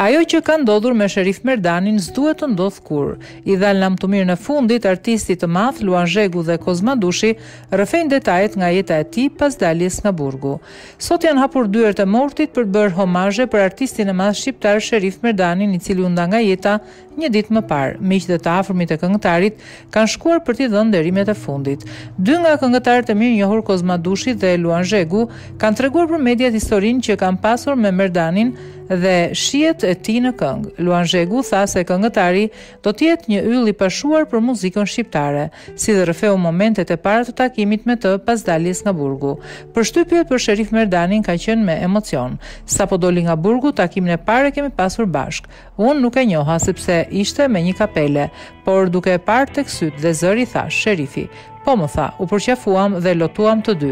Ajo që ka ndodhur me Sherif Merdanin s'duhet të ndodhë kurrë. I dha lamtumirën e fundit artistit të madh Luan Zhegu dhe Kozma Dushi rrëfejnë detajet nga jeta e tij pas daljes nga burgu. Sot janë hapur dyert e mortit për të bërë homazhe për artistin e madh shqiptar Sherif Merdanin i cili u nda nga jeta Një ditë më parë, miq dhe të afërmit e këngëtarit kanë shkuar për t'i dhënë nderimet e fundit. Dy nga këngëtarët e mirënjohur Kozma Dushi dhe Luan Zhegu kanë treguar për mediat historinë që kanë pasur me Merdanin dhe shijet e tij në këngë. Luan Zhegu tha se këngëtari do të jetë një yll i pashuar për muzikën shqiptare, si dhe rrëfeu momentet e para të takimit me të pas daljes nga burgu. Përshtypjet për Sherif Merdanin kanë qenë me emocion. Sapo doli nga burgu, takimin e parë e kemi pasur bashkë. Unë nuk e njoha sepse ishte me një kapele, por duke e parë tek sytë dhe zëri tha, Sherifi. Po më tha, u përqafuam dhe lotuam të dy.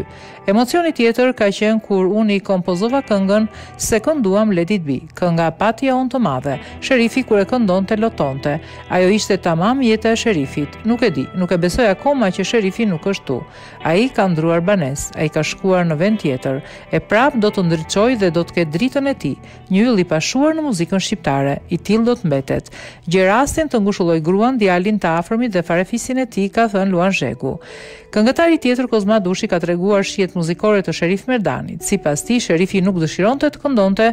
Emocioni tjetër ka qenë kur unë i kompozova këngën Se kënduam Let It Be, kënga pati jehonë të madhe. Sherifi kur e këndonte lotonte. Ajo ishte tamam jeta e Sherifit. Nuk e di, nuk e besoj akoma që Sherifi nuk është këtu. Ai ka ndrruar banesë, ai ka shkuar në vend tjetër. E prapë do të ndriçojë dhe do të ketë dritën e tij. Një yll i pashuar në muzikën shqiptare, i tillë do të mbetet. Gjej rastin të ngushëlloj gruan, djalin, të afërmit dhe farefisin e tij, ka thënë Luan Zhegu. Këngëtari tjetër, Kozma Dushi ka treguar shijet muzikore të Sherif Merdanit. Sipas tij, Sherifi nuk dëshironte të këndonte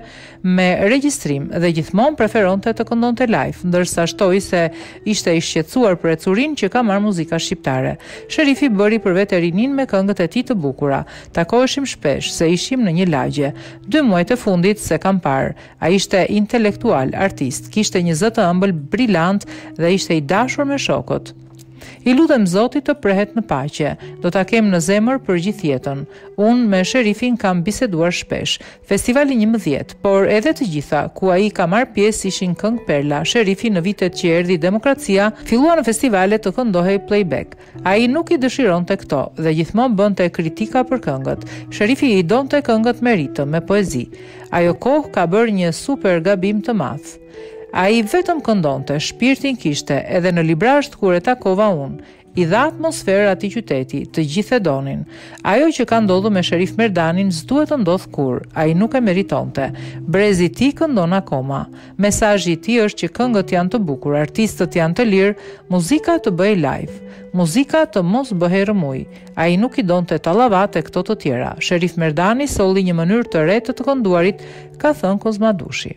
me regjistrim dhe gjithmonë preferonte të këndonte live, ndërsa shtoi se ishte i shqetësuar për ecurinë që ka marrë muzika shqiptare. Sherifi bëri për vete rininë me këngët e tij të bukura. Takoheshim shpesh, se ishim në një lagje. Dy muajt e fundit s'e kam parë. Ai ishte intelektual, artist, kishte një zë të ëmbël brilant dhe ishte i dashur me shokët. I lutem Zotit të prehet në paqe. Do ta kem në zemër për gjithë jetën. Unë me Sherifin kam biseduar shpesh. Festivali njëmbëdhjetë, por edhe të gjitha, ku ai ka marrë pjesë ishin këngë perla. Sherifi në vitet që erdhi demokracia, filloi në festivale të këndohej playback. Ai nuk i dëshironte këto dhe gjithmonë bënte kritika për këngët. Sherifi i donte këngët me ritëm, me poezi. Ajo kohë ka bërë një super gabim të madh. Ai vetëm këndonte, shpirtin kishte, edhe në Librazhd kur e takova unë, i dha atmosferë atij qyteti, të gjithë e donin. Ajo që ka ndodhur me Sherif Merdanin s'duhet të ndodhë kurrë, ai nuk e meritonte. Brezi i tij këndon akoma. Mesazhi i tij është që këngët janë të bukur, artistët janë të lirë, muzika të bëhej live. Muzika të mos bëhej rrëmujë. Ai nuk i donte tallavat e këto të tjera. Sherif Merdani solli një mënyrë të re të të kënduarit, ka thënë Kozma Dushi.